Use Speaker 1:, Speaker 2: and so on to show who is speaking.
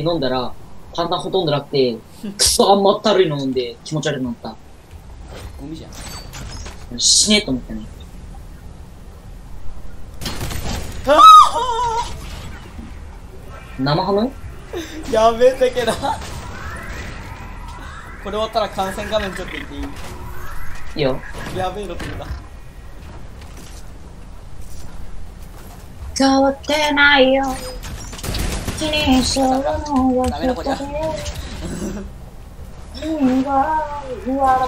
Speaker 1: って飲んだら、パンタンほとんどなくて、クソ甘ったるいの飲んで気持ち悪くなった。
Speaker 2: ゴミじゃん
Speaker 1: 死ねえと思ったね。
Speaker 2: あ
Speaker 1: 生ハム？
Speaker 2: ーやべえだけどこれ終わったら観戦画面ちょっと言っていい？
Speaker 1: いいよ。
Speaker 2: やべえの来るな
Speaker 1: 変わってないよ。気にするのは
Speaker 2: ダメだこりゃ
Speaker 1: 君が笑